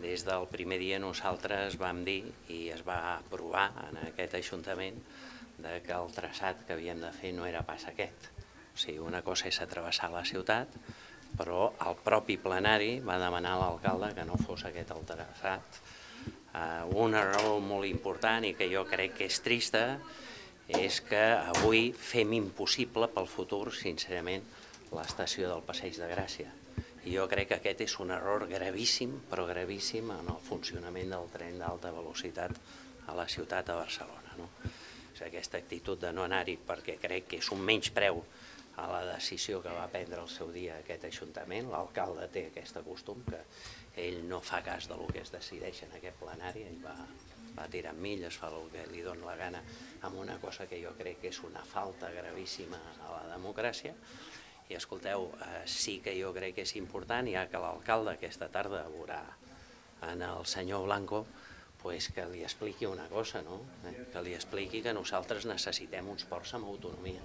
des del primer dia nosaltres vam dir i es va aprovar en aquest Ajuntament de que el traçat que havíem de fer no era pas aquest. O sigui, una cosa és atravessar la ciutat, però el propi plenari va demanar a l'alcalde que no fos aquest el traçat. Uh, una raó molt important i que jo crec que és trista és que avui fem impossible pel futur, sincerament, l'estació del Passeig de Gràcia. Jo crec que aquest és un error gravíssim, però gravíssim, en el funcionament del tren d'alta velocitat a la ciutat de Barcelona. No? Sigui, aquesta actitud de no anar-hi perquè crec que és un menys preu a la decisió que va prendre el seu dia aquest Ajuntament. L'alcalde té aquest costum que ell no fa cas del que es decideix en aquest plenari, ell va, va tirar milles, fa el que li dona la gana amb una cosa que jo crec que és una falta gravíssima a la democràcia i escolteu, eh, sí que jo crec que és important, ja que l'alcalde aquesta tarda veurà en el senyor Blanco, pues que li expliqui una cosa, no? Eh, que li expliqui que nosaltres necessitem uns ports amb autonomia